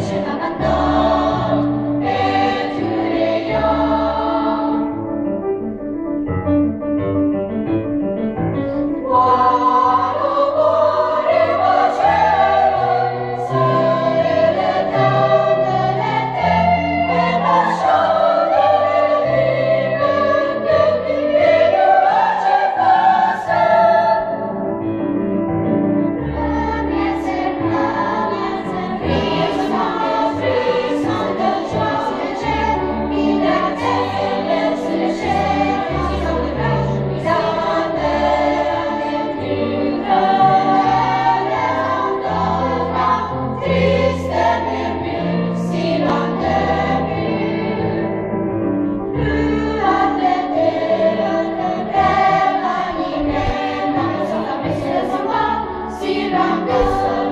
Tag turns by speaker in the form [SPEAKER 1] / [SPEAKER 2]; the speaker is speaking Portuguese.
[SPEAKER 1] vision. cidadãos.